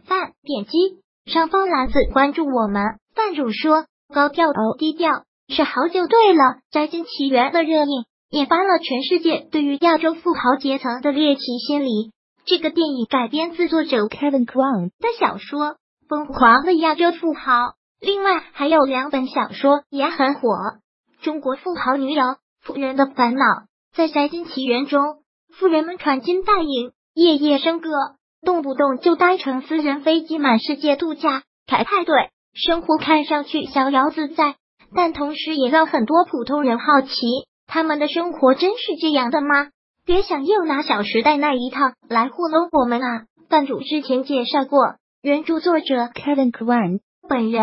饭，点击上方蓝字关注我们。饭主说：“高调哦，低调是好就对了。”《摘金奇缘》的热映引发了全世界对于亚洲富豪阶层的猎奇心理。这个电影改编自作者 Kevin Kwan 的小说《疯狂的亚洲富豪》，另外还有两本小说也很火，《中国富豪女友》《富人的烦恼》。在《摘金奇缘》中，富人们穿金戴银，夜夜笙歌，动不动就搭乘私人飞机满世界度假、开派对，生活看上去逍遥自在，但同时也让很多普通人好奇：他们的生活真是这样的吗？别想又拿《小时代》那一套来糊弄我们啊！饭主之前介绍过，原著作者 Kevin Kwan 本人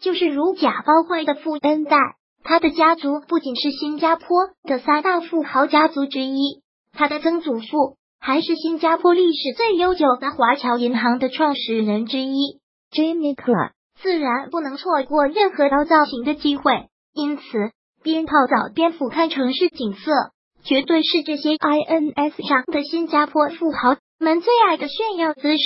就是如假包换的富恩代，他的家族不仅是新加坡的三大富豪家族之一，他的曾祖父还是新加坡历史最悠久的华侨银行的创始人之一 Jimmy Clark，自然不能错过任何高造型的机会，因此边泡澡边俯瞰城市景色。绝对是这些 INS 上的新加坡富豪们最爱的炫耀姿势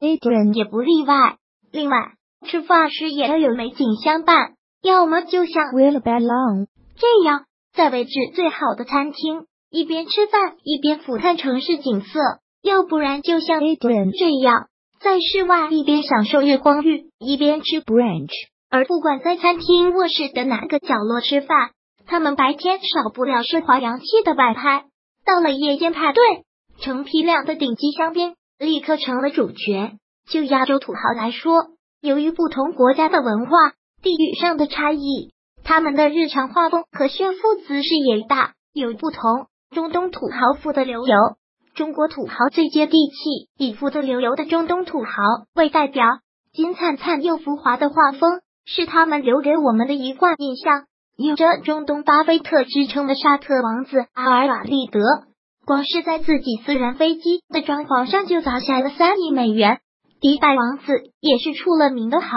，Adrian 也不例外。另外，吃饭时也要有美景相伴，要么就像 Will b e l o n g 这样，在位置最好的餐厅，一边吃饭一边俯瞰城市景色；要不然就像 Adrian 这样，在室外一边享受日光浴一边吃 brunch。而不管在餐厅卧室的哪个角落吃饭。他们白天少不了奢华洋气的摆拍，到了夜间派对，成批量的顶级香槟立刻成了主角。就亚洲土豪来说，由于不同国家的文化、地域上的差异，他们的日常画风和炫富姿势也大有不同。中东土豪富得流油，中国土豪最接地气，以富得流油的中东土豪为代表，金灿灿又浮华的画风是他们留给我们的一贯印象。有着中东巴菲特之称的沙特王子阿尔瓦利德，光是在自己私人飞机的装潢上就砸下了三亿美元。迪拜王子也是出了名的好，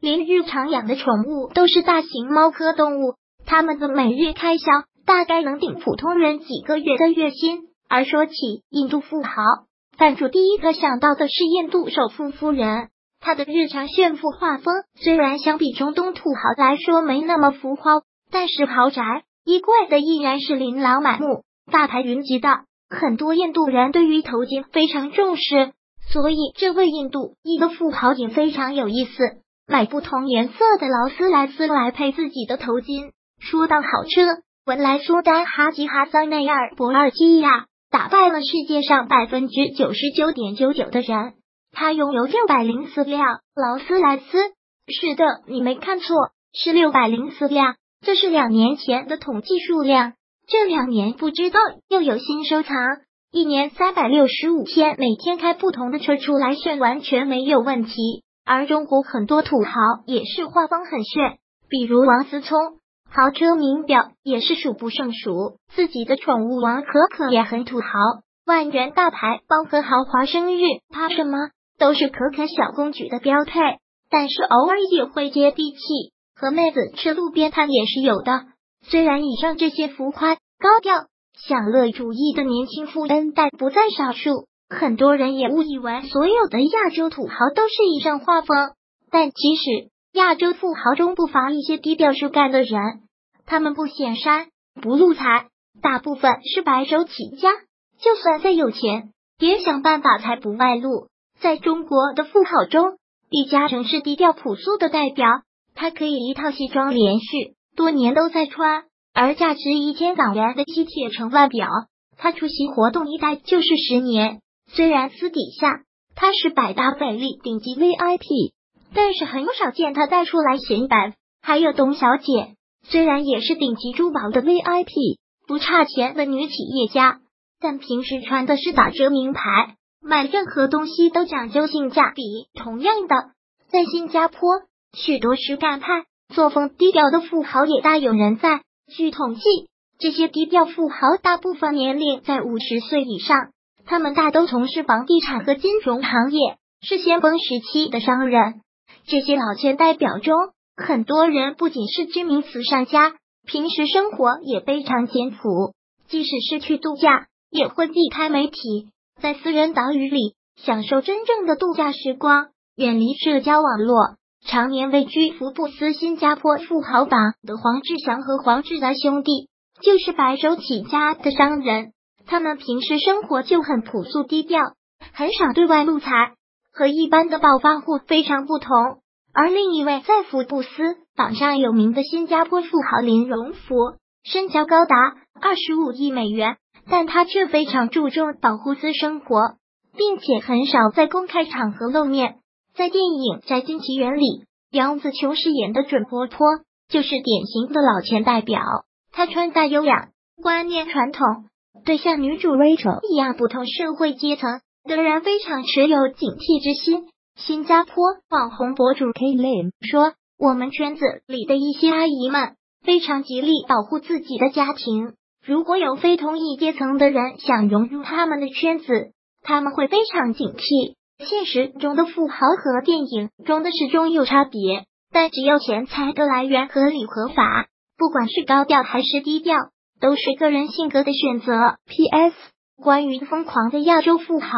连日常养的宠物都是大型猫科动物，他们的每日开销大概能顶普通人几个月的月薪。而说起印度富豪，范主第一个想到的是印度首富夫人，她的日常炫富画风虽然相比中东土豪来说没那么浮夸。但是豪宅衣柜的依然是琳琅满目、大牌云集的。很多印度人对于头巾非常重视，所以这位印度一个富豪也非常有意思，买不同颜色的劳斯莱斯来配自己的头巾。说到好车，文莱苏丹哈吉哈桑内尔博尔基亚打败了世界上百分之九十九点九九的人，他拥有六百零四辆劳斯莱斯。是的，你没看错，是六百零四辆。这是两年前的统计数量，这两年不知道又有新收藏。一年三百六十五天，每天开不同的车出来炫，完全没有问题。而中国很多土豪也是画风很炫，比如王思聪，豪车名表也是数不胜数。自己的宠物王可可也很土豪，万元大牌包和豪华生日怕什么都是可可小公举的标配，但是偶尔也会接地气。和妹子吃路边摊也是有的。虽然以上这些浮夸、高调、享乐主义的年轻富恩代不在少数，很多人也误以为所有的亚洲土豪都是以上画风。但其实亚洲富豪中不乏一些低调树干的人，他们不显山不露财，大部分是白手起家。就算再有钱，也想办法财不外露。在中国的富豪中，李嘉诚是低调朴素的代表。他可以一套西装连续多年都在穿，而价值一千港元的西铁城腕表，他出席活动一戴就是十年。虽然私底下他是百达翡丽顶级 VIP，但是很少见他带出来显摆。还有董小姐，虽然也是顶级珠宝的 VIP，不差钱的女企业家，但平时穿的是打折名牌，买任何东西都讲究性价比。同样的，在新加坡。许多实干派、作风低调的富豪也大有人在。据统计，这些低调富豪大部分年龄在五十岁以上，他们大都从事房地产和金融行业，是先锋时期的商人。这些老千代表中，很多人不仅是知名慈善家，平时生活也非常简朴，即使是去度假，也会避开媒体，在私人岛屿里享受真正的度假时光。远离社交网络，常年位居福布斯新加坡富豪榜的黄志祥和黄志达兄弟，就是白手起家的商人。他们平时生活就很朴素低调，很少对外露财，和一般的暴发户非常不同。而另一位在福布斯榜上有名的新加坡富豪林荣福，身价高达二十五亿美元，但他却非常注重保护私生活，并且很少在公开场合露面。在电影《宅金奇缘》里，杨紫琼饰演的准婆婆就是典型的老钱代表。她穿戴优雅，观念传统。对像女主 Rachel 一样不同社会阶层的人非常持有警惕之心。新加坡网红博主 K Lim 说：“我们圈子里的一些阿姨们非常极力保护自己的家庭，如果有非同一阶层的人想融入他们的圈子，他们会非常警惕。现实中的富豪和电影中的始终有差别，但只要钱财的来源合理合法，不管是高调还是低调。”都是个人性格的选择。P.S. 关于疯狂的亚洲富豪，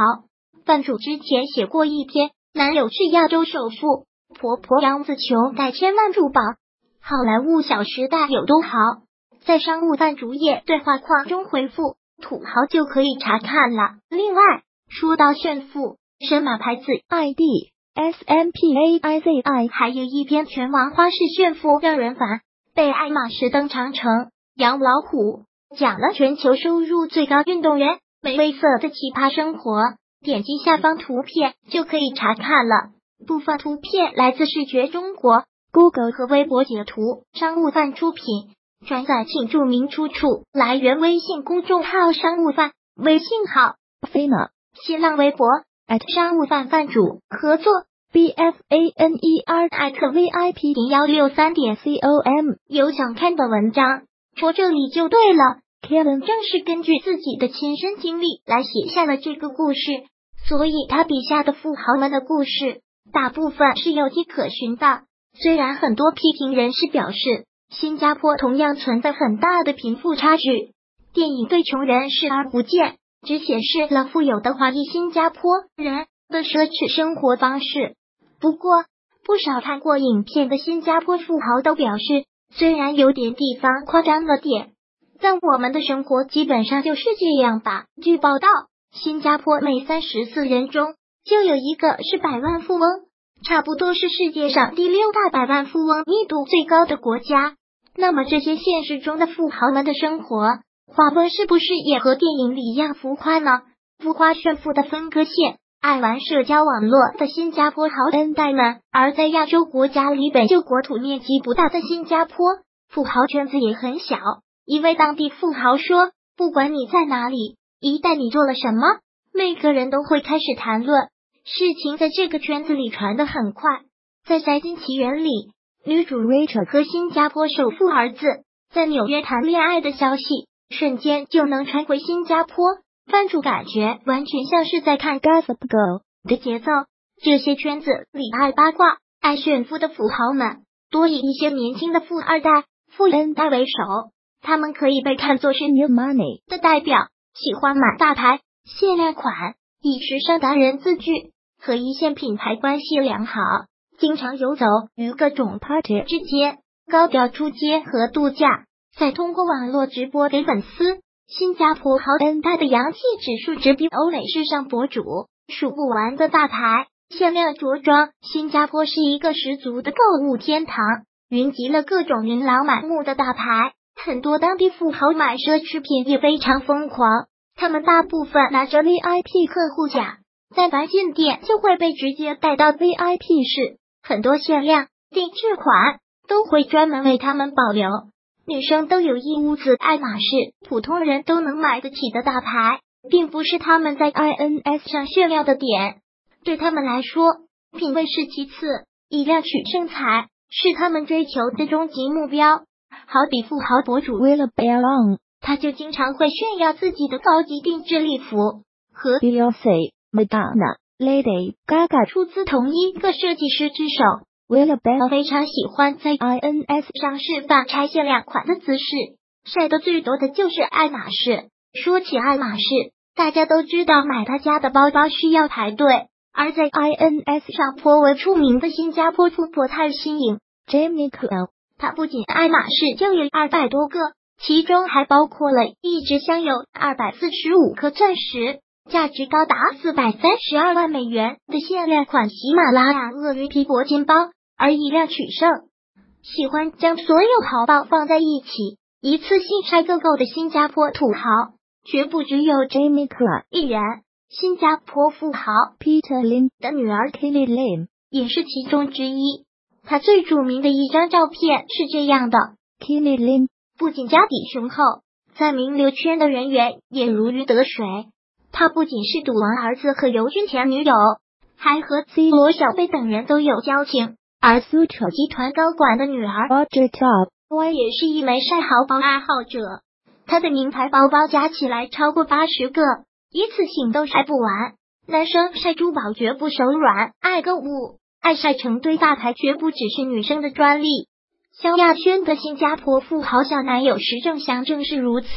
范主之前写过一篇，男友是亚洲首富，婆婆杨紫琼带千万珠宝，好莱坞小时代有多豪，在商务范主页对话框中回复土豪就可以查看了。另外，说到炫富，神马牌子 I.D. S.M.P.A.I.Z.I. 还有一篇拳王花式炫富让人烦，被爱马仕登长城。养老虎讲了全球收入最高运动员梅威瑟的奇葩生活，点击下方图片就可以查看了。部分图片来自视觉中国、Google 和微博截图，商务范出品，转载请注明出处来源：微信公众号商务范，微信号 Fina，新浪微博商务范范主合作 B F A N E R V I P 零幺六三点 C O M。有想看的文章。戳这里就对了，Kevin 正是根据自己的亲身经历来写下了这个故事，所以他笔下的富豪们的故事大部分是有迹可循的。虽然很多批评人士表示，新加坡同样存在很大的贫富差距，电影对穷人视而不见，只显示了富有的华裔新加坡人的奢侈生活方式。不过，不少看过影片的新加坡富豪都表示。虽然有点地方夸张了点，但我们的生活基本上就是这样吧。据报道，新加坡每三十四人中就有一个是百万富翁，差不多是世界上第六大百万富翁密度最高的国家。那么，这些现实中的富豪们的生活划分是不是也和电影里一样浮夸呢？浮夸炫富的分割线。爱玩社交网络的新加坡豪 N 代们，而在亚洲国家里，本就国土面积不大的新加坡，富豪圈子也很小。一位当地富豪说：“不管你在哪里，一旦你做了什么，每个人都会开始谈论。事情在这个圈子里传的很快。在《宅金奇缘》里，女主 Rachel 和新加坡首富儿子在纽约谈恋爱的消息，瞬间就能传回新加坡。”范主感觉完全像是在看《Gossip Girl》的节奏。这些圈子里爱八卦、爱炫富的富豪们，多以一些年轻的富二代、富 N 代为首。他们可以被看作是 New Money 的代表，喜欢买大牌、限量款，以时尚达人自居，和一线品牌关系良好，经常游走于各种 party 之间，高调出街和度假，再通过网络直播给粉丝。新加坡豪 N 代的洋气指数直逼欧美时尚博主，数不完的大牌、限量着装。新加坡是一个十足的购物天堂，云集了各种琳琅满目的大牌。很多当地富豪买奢侈品也非常疯狂，他们大部分拿着 VIP 客户卡，但凡进店就会被直接带到 VIP 室。很多限量定制款都会专门为他们保留。女生都有一屋子爱马仕，普通人都能买得起的大牌，并不是他们在 INS 上炫耀的点。对他们来说，品味是其次，以量取胜才是他们追求的终极目标。好比富豪博主 Will Bellon，他就经常会炫耀自己的高级定制礼服，和 Beyonce、Madonna、Lady Gaga 出自同一个设计师之手。Willabella 非常喜欢在 INS 上示范拆限量款的姿势，晒的最多的就是爱马仕。说起爱马仕，大家都知道买他家的包包需要排队，而在 INS 上颇为出名的新加坡富婆太新颖 Jamie Cole，她不仅爱马仕就有二百多个，其中还包括了一直镶有二百四十五颗钻石。价值高达四百三十二万美元的限量款喜马拉雅鳄鱼皮铂金包，而以量取胜，喜欢将所有豪包放在一起，一次性拆个够的新加坡土豪，绝不只有 Jamie Cole 一人。新加坡富豪 Peter Lim 的女儿 Kelly Lim 也是其中之一。他最著名的一张照片是这样的：Kelly Lim 不仅家底雄厚，在名流圈的人缘也如鱼得水。他不仅是赌王儿子和尤俊前女友，还和 C 罗、小贝等人都有交情。而苏扯集团高管的女儿 Roger Top Y 也是一枚晒豪包爱好者，他的名牌包包加起来超过八十个，一次性都晒不完。男生晒珠宝绝不手软，爱购物、爱晒成堆大牌绝不只是女生的专利。萧亚轩的新加坡富豪小男友石正祥正是如此。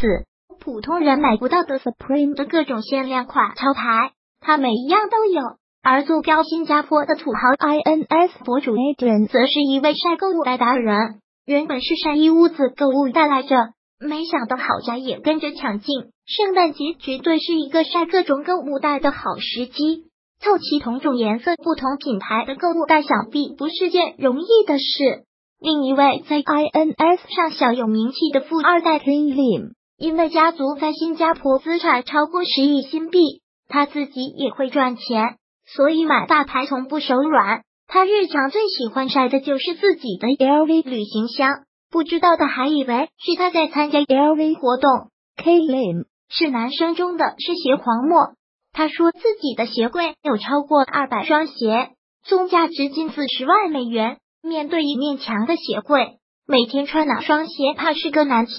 普通人买不到的 Supreme 的各种限量款潮牌，他每一样都有。而坐标新加坡的土豪 INS 博主 Adrian 则是一位晒购物袋达人，原本是晒一屋子购物袋来着，没想到豪宅也跟着抢镜。圣诞节绝对是一个晒各种购物袋的好时机，凑齐同种颜色、不同品牌的购物袋，想必不是件容易的事。另一位在 INS 上小有名气的富二代 kilim。因为家族在新加坡资产超过十亿新币，他自己也会赚钱，所以买大牌从不手软。他日常最喜欢晒的就是自己的 LV 旅行箱，不知道的还以为是他在参加 LV 活动。K Lim 是男生中的嗜鞋狂魔，他说自己的鞋柜有超过二百双鞋，总价值近四十万美元。面对一面墙的鞋柜，每天穿哪双鞋怕是个难题。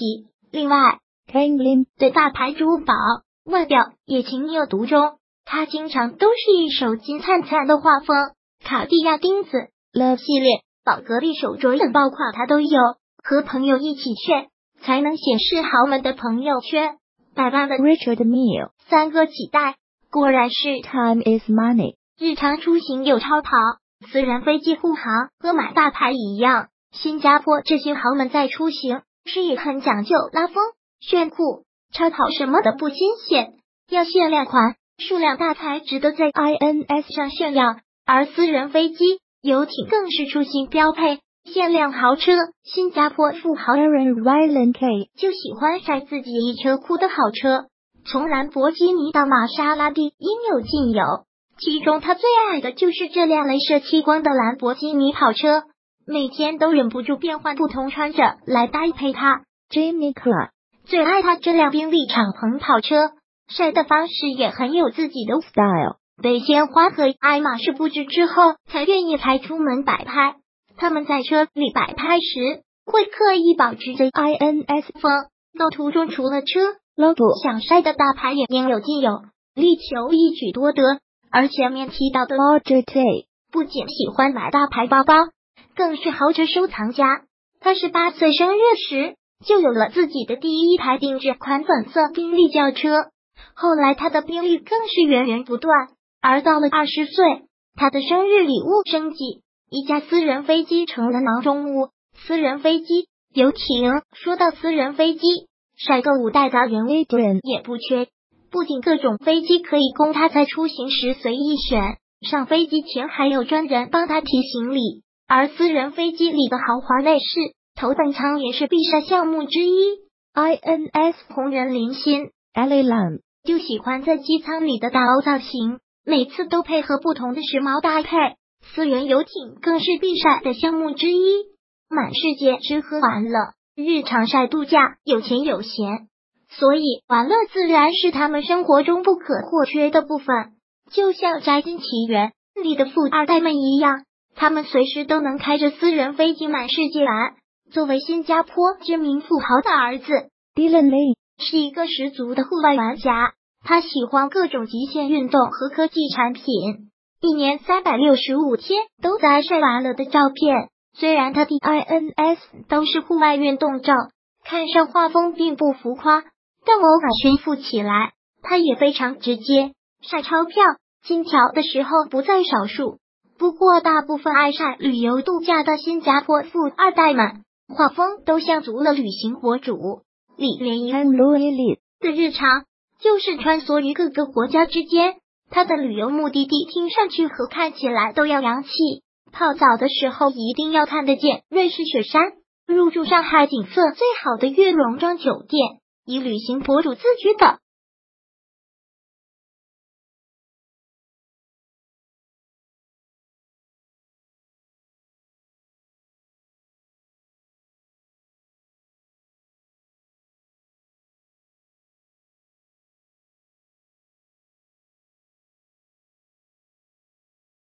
另外。King Lim 对大牌珠宝外表也情有独钟，他经常都是一手金灿灿的画风，卡地亚钉子、Love 系列、宝格丽手镯等爆款他都有。和朋友一起炫，才能显示豪门的朋友圈，百万的 Richard Mille 三个几代，果然是 Time is money。日常出行有超跑、私人飞机护航，和买大牌一样。新加坡这些豪门在出行是也很讲究拉风。炫酷、超跑什么的不新鲜，要限量款，数量大才值得在 INS 上炫耀。而私人飞机、游艇更是出行标配。限量豪车，新加坡富豪 Aaron Rylan K 就喜欢晒自己一车库的好车，从兰博基尼到玛莎拉蒂，应有尽有。其中他最爱的就是这辆镭射激光的兰博基尼跑车，每天都忍不住变换不同穿着来搭配它。Jamie Clark 最爱他这辆宾利敞篷跑车，晒的方式也很有自己的 style。被鲜花和爱马仕布置之后，才愿意才出门摆拍。他们在车里摆拍时，会刻意保持着 INS 风。那途中除了车 logo，想晒的大牌也应有尽有，力求一举多得。而前面提到的 Roger T，不仅喜欢买大牌包包，更是豪车收藏家。他十八岁生日时。就有了自己的第一台定制款粉色宾利轿车，后来他的宾利更是源源不断。而到了二十岁，他的生日礼物升级，一架私人飞机成了囊中物。私人飞机、游艇，说到私人飞机，晒购物袋达人 Adrian 也不缺。不仅各种飞机可以供他在出行时随意选，上飞机前还有专人帮他提行李。而私人飞机里的豪华内饰。头等舱也是必晒项目之一。INS 红人林心 Ellie Lam 就喜欢在机舱里的大欧造型，每次都配合不同的时髦搭配。私人游艇更是必晒的项目之一。满世界吃喝玩乐，日常晒度假，有钱有闲，所以玩乐自然是他们生活中不可或缺的部分。就像《宅金奇缘》里的富二代们一样，他们随时都能开着私人飞机满世界玩。作为新加坡知名富豪的儿子，Dylan Lee 是一个十足的户外玩家。他喜欢各种极限运动和科技产品，一年三百六十五天都在晒完了的照片。虽然他的 INS 都是户外运动照，看上画风并不浮夸，但偶尔炫富起来，他也非常直接，晒钞票，金条的时候不在少数。不过，大部分爱晒旅游度假的新加坡富二代们，画风都像足了旅行博主。李连一的日常就是穿梭于各个国家之间，他的旅游目的地听上去和看起来都要洋气。泡澡的时候一定要看得见。瑞士雪山，入住上海景色最好的悦榕庄酒店，以旅行博主自居的